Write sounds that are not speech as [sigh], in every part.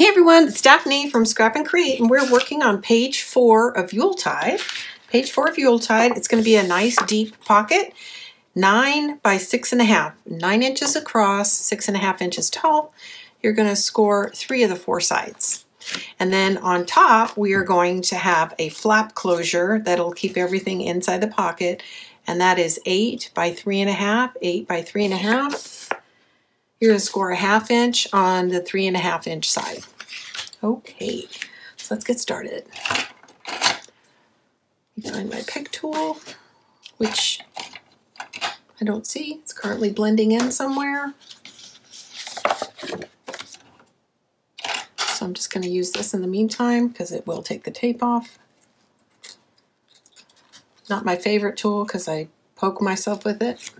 Hey everyone, it's Daphne from Scrap and Create, and we're working on page four of Yuletide. Page four of Yuletide, it's going to be a nice deep pocket, nine by six and a half, nine inches across, six and a half inches tall. You're going to score three of the four sides. And then on top, we are going to have a flap closure that'll keep everything inside the pocket, and that is eight by three and a half, eight by three and a half, you're to score a half inch on the three and a half inch side. Okay, so let's get started. Find my pick tool, which I don't see. It's currently blending in somewhere. So I'm just going to use this in the meantime because it will take the tape off. Not my favorite tool because I poke myself with it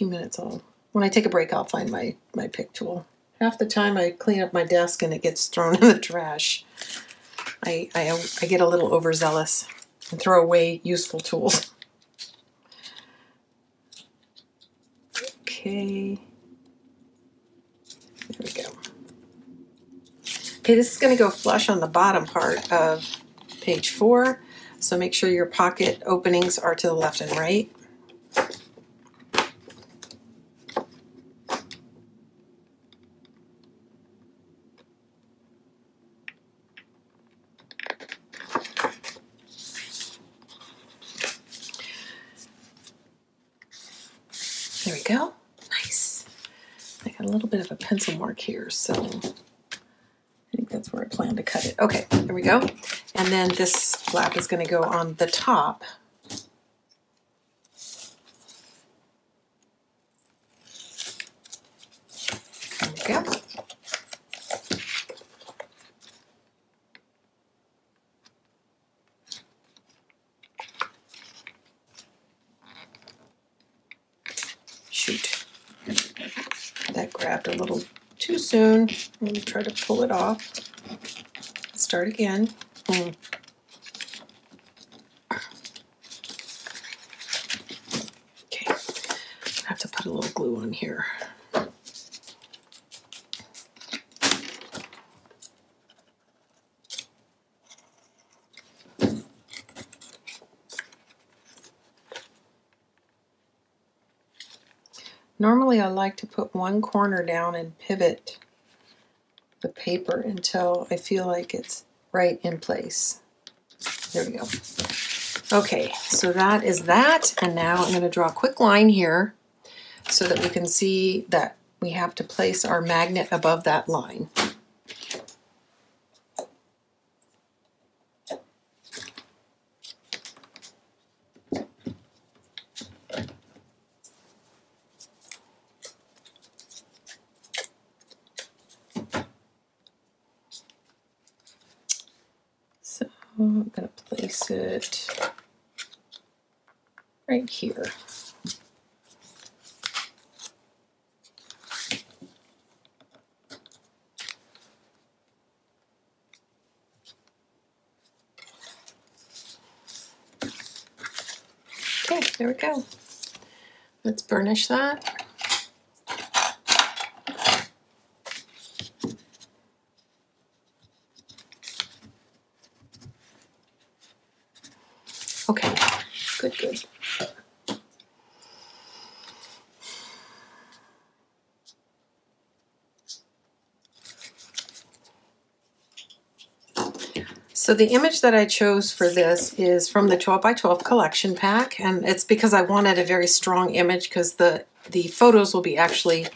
few minutes I'll when I take a break I'll find my my pick tool. Half the time I clean up my desk and it gets thrown [laughs] in the trash. I I, I get a little overzealous and throw away useful tools. Okay. There we go. Okay, this is going to go flush on the bottom part of page four. So make sure your pocket openings are to the left and right. There we go. Nice. I got a little bit of a pencil mark here, so I think that's where I plan to cut it. Okay, there we go. And then this flap is going to go on the top. There we go. Shoot. That grabbed a little soon. Let me try to pull it off. Start again. Mm. Okay, I have to put a little glue on here. Normally I like to put one corner down and pivot the paper until I feel like it's right in place. There we go. Okay, so that is that. And now I'm going to draw a quick line here so that we can see that we have to place our magnet above that line. So I'm going to place it right here. Okay, there we go. Let's burnish that. Okay, good. So the image that I chose for this is from the 12 by 12 collection pack, and it's because I wanted a very strong image because the, the photos will be actually,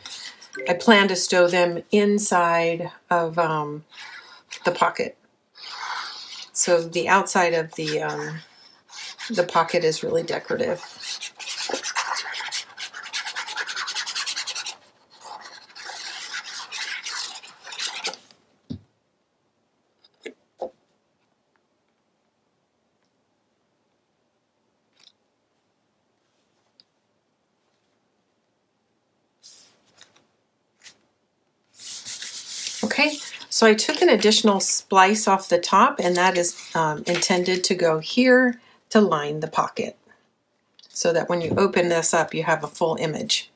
I plan to stow them inside of um, the pocket. So the outside of the um, the pocket is really decorative. Okay, so I took an additional splice off the top and that is um, intended to go here to line the pocket so that when you open this up, you have a full image.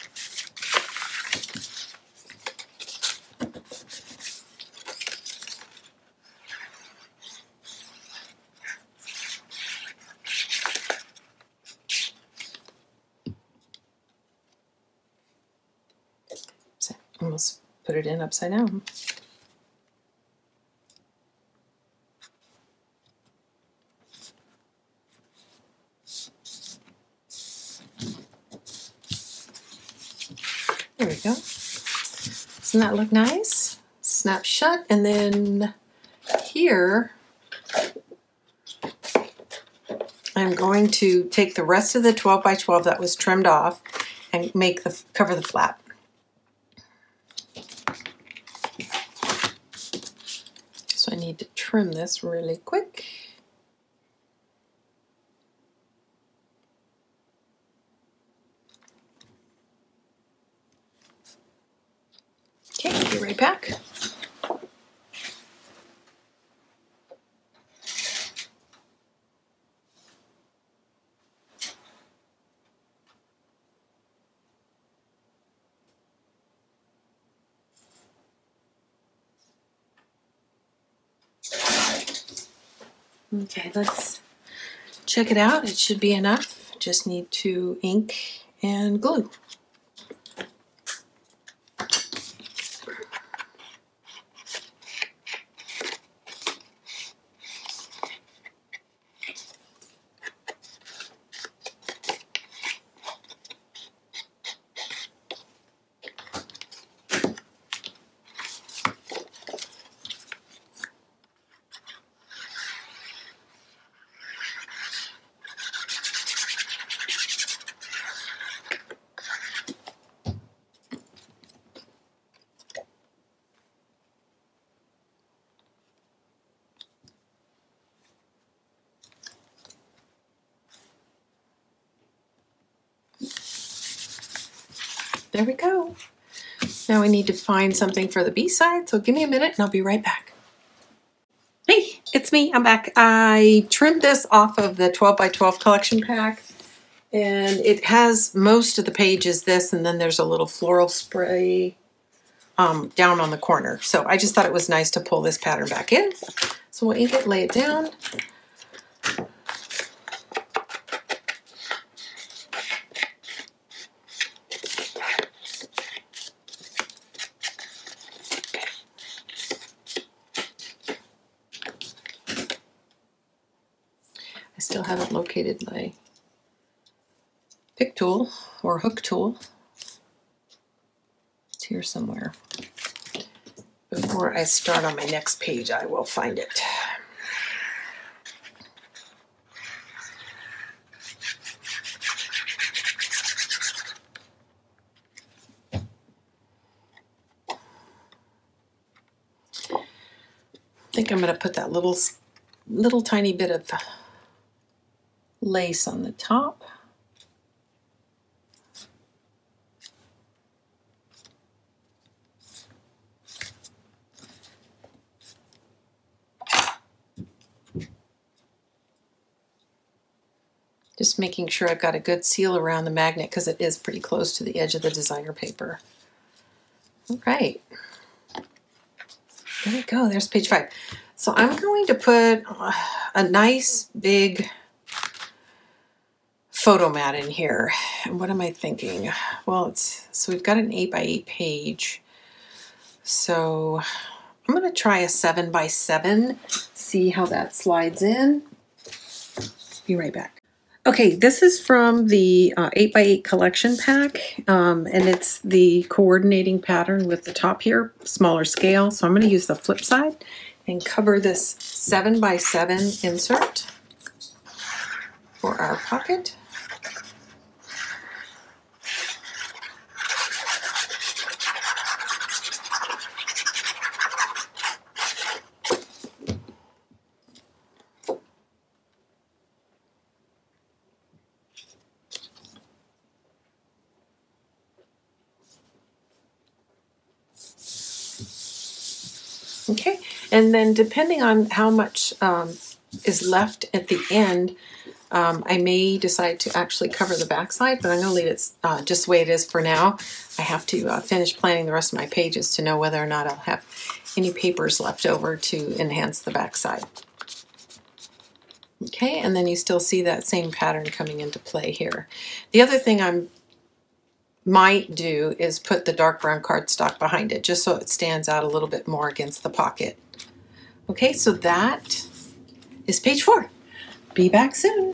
So, almost put it in upside down. That look nice? Snap shut and then here I'm going to take the rest of the 12 by 12 that was trimmed off and make the cover the flap. So I need to trim this really quick. Okay, right back. Okay, let's check it out. It should be enough. Just need to ink and glue. There we go. Now we need to find something for the B side, so give me a minute and I'll be right back. Hey, it's me, I'm back. I trimmed this off of the 12 by 12 collection pack and it has most of the pages this and then there's a little floral spray um, down on the corner. So I just thought it was nice to pull this pattern back in. So we'll ink it, lay it down. Still haven't located my pick tool or hook tool. It's here somewhere. Before I start on my next page, I will find it. I think I'm going to put that little little tiny bit of lace on the top. Just making sure I've got a good seal around the magnet because it is pretty close to the edge of the designer paper. All right. There we go. There's page five. So I'm going to put a nice big photo mat in here. And what am I thinking? Well, it's so we've got an 8 by 8 page. So I'm going to try a 7 by 7 see how that slides in. Be right back. Okay, this is from the uh, 8x8 collection pack, um, and it's the coordinating pattern with the top here, smaller scale. So I'm going to use the flip side and cover this 7 by 7 insert for our pocket. Okay, and then depending on how much um, is left at the end, um, I may decide to actually cover the backside, but I'm going to leave it uh, just the way it is for now. I have to uh, finish planning the rest of my pages to know whether or not I'll have any papers left over to enhance the backside. Okay, and then you still see that same pattern coming into play here. The other thing I'm might do is put the dark brown cardstock behind it just so it stands out a little bit more against the pocket. Okay, so that is page four. Be back soon.